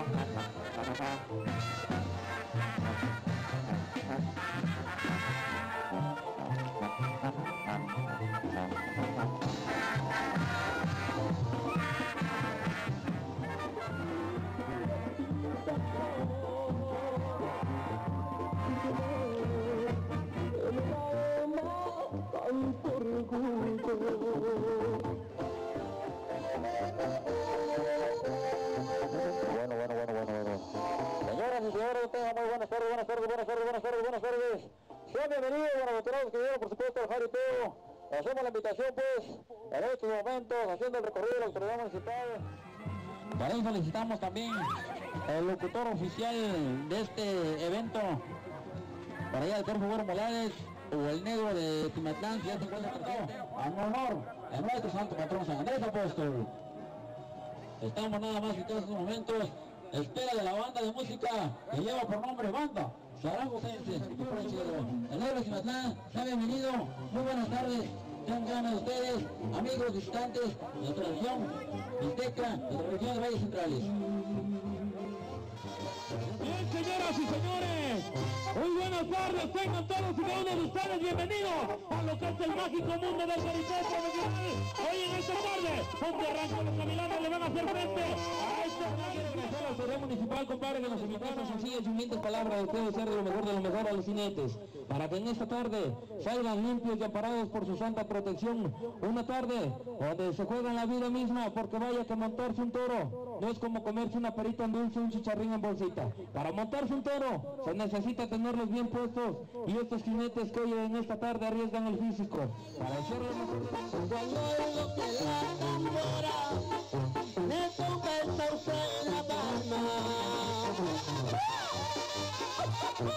Por gusto. Tardes, buenas tardes, buenas tardes, buenas tardes. Sean bienvenidos, bueno, veteranos que vinieron, por supuesto, al jaripeo. Hacemos la invitación, pues, en estos momentos, haciendo el recorrido de la autoridad municipal. Para eso felicitamos también el locutor oficial de este evento, para allá el Cuerpo Güero Morales, o el negro de Timatlán, que ya se encuentra presente, en honor a nuestro santo patrón San Andrés Apóstol. Estamos nada más en estos momentos espera de la banda de música que lleva por nombre Banda Zaragozense. El negro Cimatlán, sea bienvenido, muy buenas tardes. Sean ganas ustedes, amigos visitantes de nuestra región, Mixteca, de la región de Valles Centrales. Bien, señoras y señores, muy buenas tardes, tengan todos y cada uno de ustedes bienvenidos a lo que es el mágico mundo del Caricó Profesional. Hoy en esta tarde, donde arrancan los caminanos le van a hacer frente a Agradecer a la autoridad municipal, compadre, que nos invitó a sencillas y humildes palabras de ustedes ser de lo mejor de lo mejor a los cinetes, para que en esta tarde salgan limpios y aparados por su santa protección. Una tarde donde se juega la vida misma, porque vaya que montarse un toro no es como comerse una perita en dulce, un chicharrín en bolsita. Para montarse un toro se necesita tenerlos bien puestos y estos jinetes que hoy en esta tarde arriesgan el físico. Para hacerlo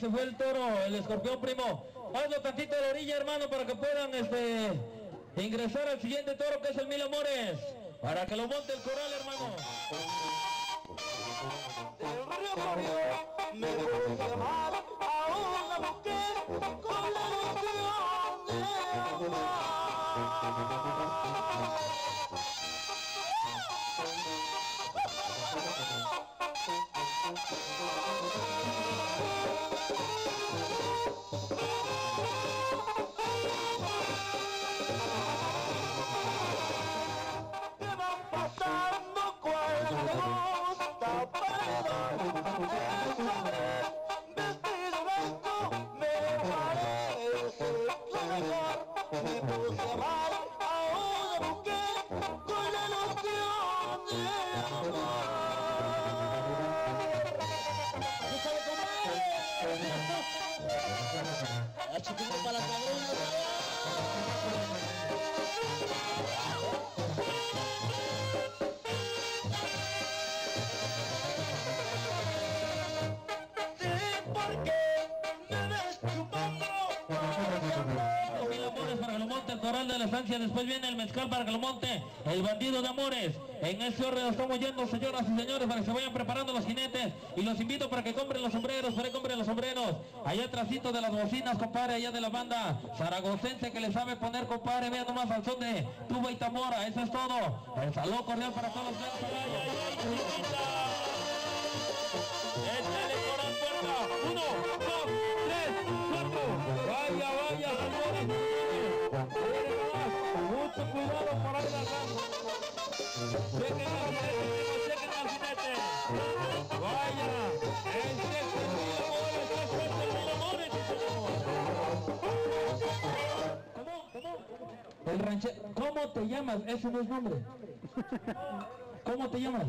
Se fue el toro, el escorpión primo. Hazlo tantito a la orilla, hermano, para que puedan este ingresar al siguiente toro que es el Mil Amores. Para que lo monte el coral, hermano. Del río me de la estancia. Después viene el mezcal para que lo monte el bandido de amores. En ese orden estamos yendo, señoras y señores, para que se vayan preparando los jinetes. Y los invito para que compren los sombreros, para que compren los sombreros. Allá atrásito de las bocinas, compadre, allá de la banda zaragocense que le sabe poner, compadre. Vean nomás al son de tuba y tamora. Eso es todo. El saludo cordial para todos los El ranchero. ¿Cómo te llamas? Ese no es nombre. ¿Cómo te llamas?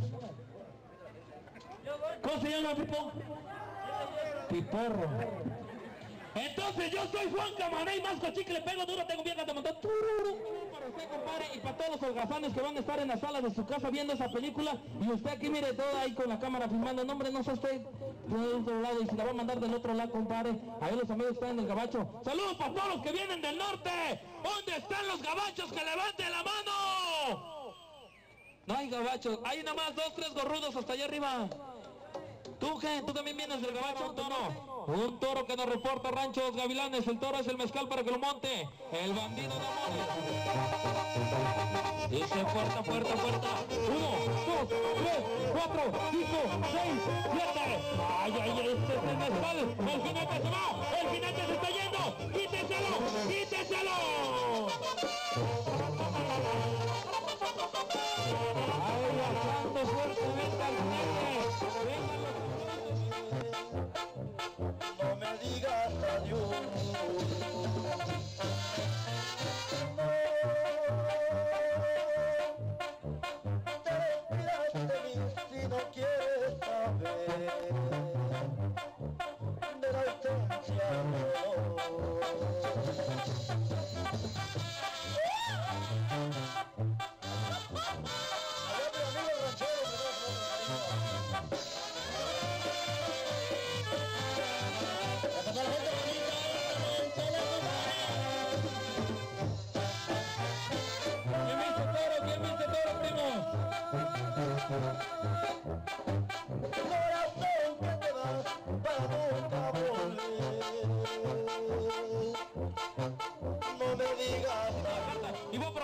¿Cómo se llama, Pipo? Piporro. Entonces yo soy Juan Camané y más chicle, pego duro, tengo vieja de montón. Tururú. Para usted, compadre, y para todos los holgazanes que van a estar en la sala de su casa viendo esa película. Y usted aquí mire todo ahí con la cámara filmando. No, hombre, no sé usted del otro lado y se la va a mandar del otro lado, compadre. Ahí los amigos están en el gabacho. Saludos para todos los que vienen del norte. ¿Dónde están los gabachos? Que levanten la mano. No hay gabachos. Hay nada más dos, tres gorrudos hasta allá arriba. ¿Tú qué? ¿Tú también vienes del gabacho? ¿Un toro? Un toro que nos reporta Rancho Los Gavilanes. El toro es el mezcal para que lo monte. El bandido de amores. Dice puerta, puerta, puerta. Uno, dos, tres, cuatro, cinco, seis, siete. Ay, ay, este es el mezcal. El jinete se va. El jinete se está yendo. Quíteselo, quíteselo. Ay, bajando fuertemente al jinete. Venga,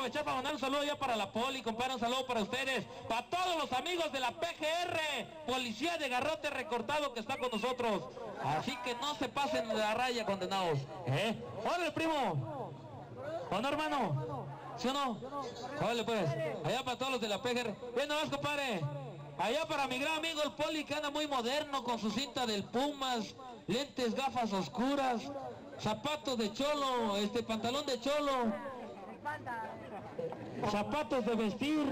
aprovechar para mandar un saludo ya para la poli, compadre, un saludo para ustedes, para todos los amigos de la PGR, Policía de Garrote Recortado que está con nosotros. Así que no se pasen de la raya, condenados. ¿Eh? ¡Órale, primo! ¿O no, hermano? ¿Sí o no? Órale, pues. Allá para todos los de la PGR. Bueno, más, compadre. Allá para mi gran amigo el poli que anda muy moderno con su cinta del Pumas, lentes, gafas oscuras, zapatos de cholo, este pantalón de cholo, zapatos de vestir,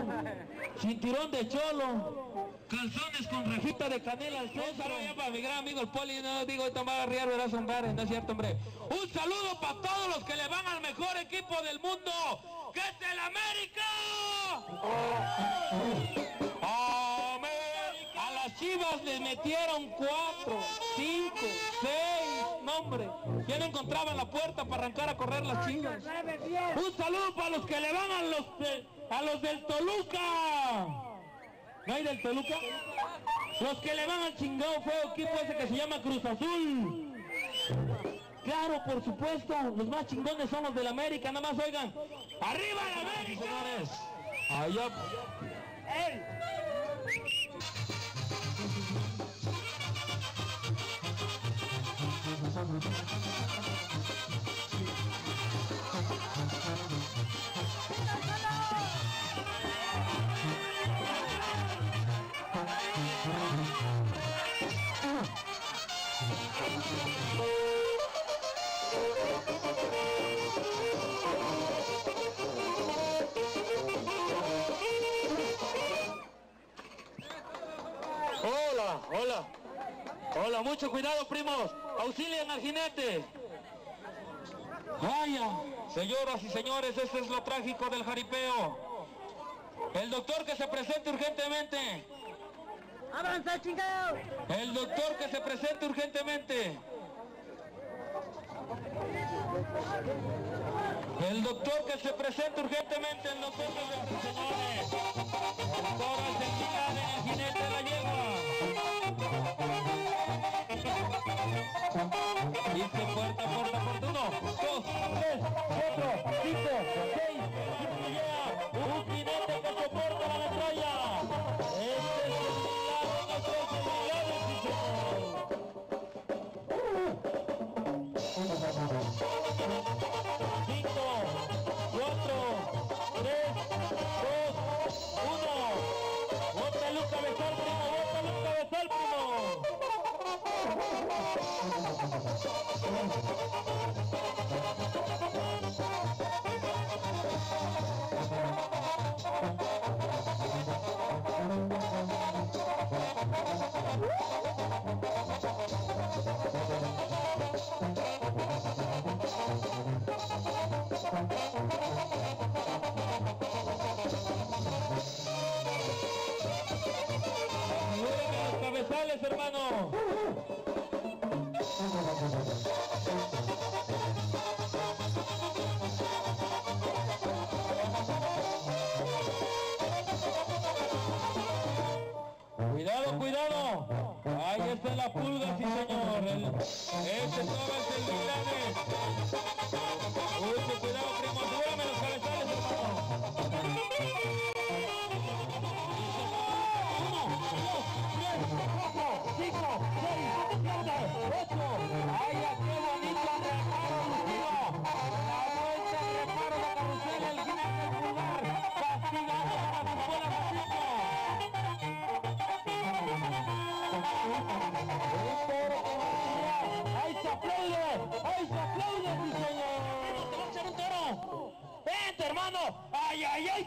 cinturón de cholo, calzones con rejita de canela al centro. Un para mi gran amigo el poli, no digo esto me va a arriar, verás, hombre, no es cierto, hombre. Un saludo para todos los que le van al mejor equipo del mundo, que es el América. América. A las chivas les metieron cuatro, cinco, seis, no hombre. Ya no encontraban la puerta para arrancar a correr las chivas. Un saludo para los que le van a los, de- a los del Toluca. ¿No hay del Toluca? Los que le van al chingado feo equipo ese que se llama Cruz Azul. Claro, por supuesto, los más chingones son los del América, nada más oigan. ¡Arriba el América! Señores, allá. Mucho cuidado, primos. Auxilien al jinete. Vaya, señoras y señores, este es lo trágico del jaripeo. El doctor que se presente urgentemente. ¡Avanza, chingado! El doctor que se presente urgentemente. El doctor que se presente urgentemente, el doctor que se señores. Hermano.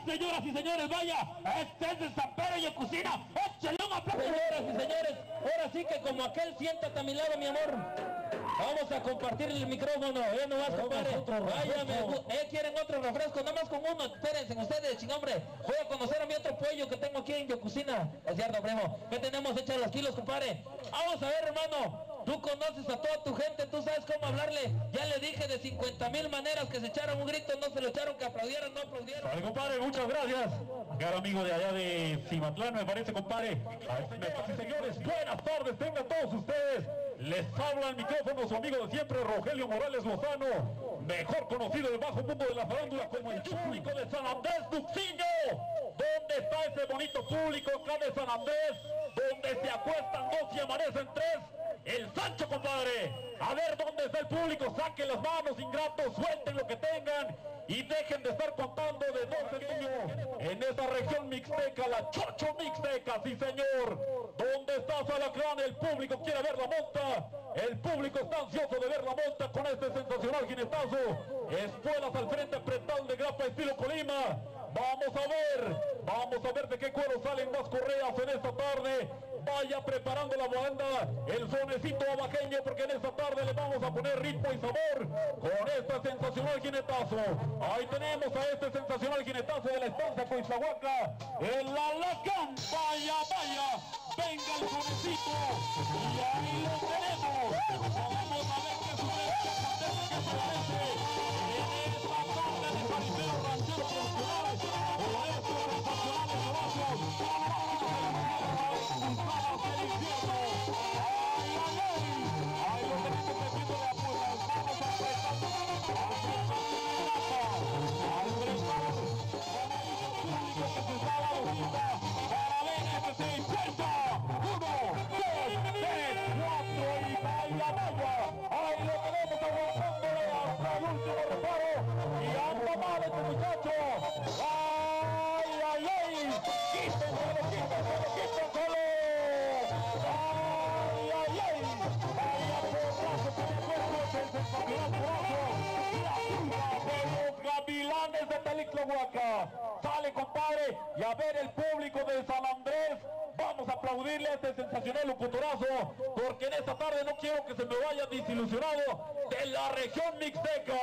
Señoras y señores! ¡Vaya! ¡Este es de San Pedro y Cocina! ¡Échale un aplauso! Señoras y señores, ahora sí que como aquel siéntate a mi lado, mi amor. Vamos a compartir el micrófono, eh, no vas, compadre. Vaya, eh, quieren otro refresco, nada más con uno, espérense ustedes, hombre. Voy a conocer a mi otro pollo que tengo aquí en Yocucina. Es cierto, primo. ¿Qué tenemos? Echa los kilos, compadre. Vamos a ver, hermano. Tú conoces a toda tu gente, tú sabes cómo hablarle. Ya le dije de 50 mil maneras que se echaron un grito, no se lo echaron, que aplaudieron, no aplaudieron. Vale, compadre, muchas gracias. Caro amigo de allá de Cimatlán, me parece, compadre. Y señores, buenas tardes, tengan todos ustedes. Les habla el micrófono su amigo de siempre, Rogelio Morales Lozano, mejor conocido en el bajo mundo de la farándula como el público de San Andrés Duxiño. ¿Dónde está ese bonito público acá de San Andrés? Donde se acuestan dos y amanecen tres. El Sancho, compadre. A ver dónde está el público. Saquen las manos, ingratos. Suelten lo que tengan. Y dejen de estar contando de dos uno. En esta región mixteca, la Chocho Mixteca, sí señor. ¿Dónde está Salacrán? El público quiere ver la monta. El público está ansioso de ver la monta con este sensacional jinetazo. Espuelas al frente, pretal de grapa estilo Colima. Vamos a ver, vamos a ver de qué cuero salen más correas en esta tarde. Vaya preparando la banda, el sonecito abajeño, porque en esta tarde le vamos a poner ritmo y sabor con este sensacional jinetazo. Ahí tenemos a este sensacional jinetazo de la estancia Coizahuaca, el Alacán. Vaya, vaya, venga el sonecito. Y ahí lo tenemos. Y a ver el público de San Andrés. Vamos a aplaudirle a este sensacional locutorazo, porque en esta tarde no quiero que se me vaya desilusionado de la región mixteca.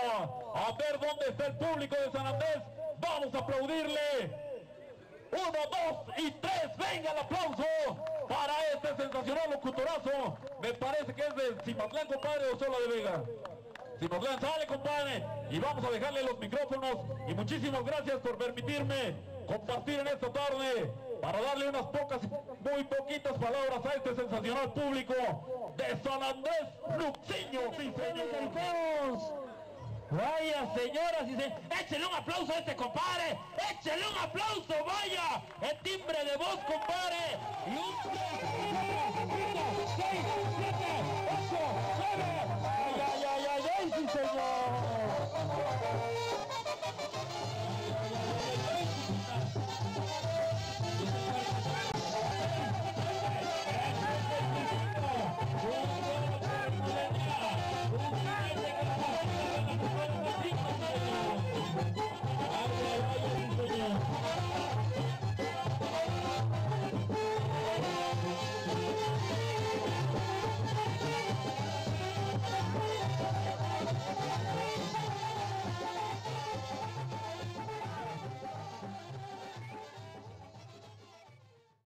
A ver dónde está el público de San Andrés. Vamos a aplaudirle. Uno, dos y tres. Venga el aplauso para este sensacional locutorazo. Me parece que es de Cimatlán, compadre, o solo de Vega. Cimatlán, sale, compadre. Y vamos a dejarle los micrófonos. Y muchísimas gracias por permitirme compartir en esta tarde para darle unas pocas, muy poquitas palabras a este sensacional público de San Andrés Luxiño. Sí, señor. Vaya, señoras y señores, échele un aplauso a este compadre, échele un aplauso, vaya, el timbre de voz, compadre,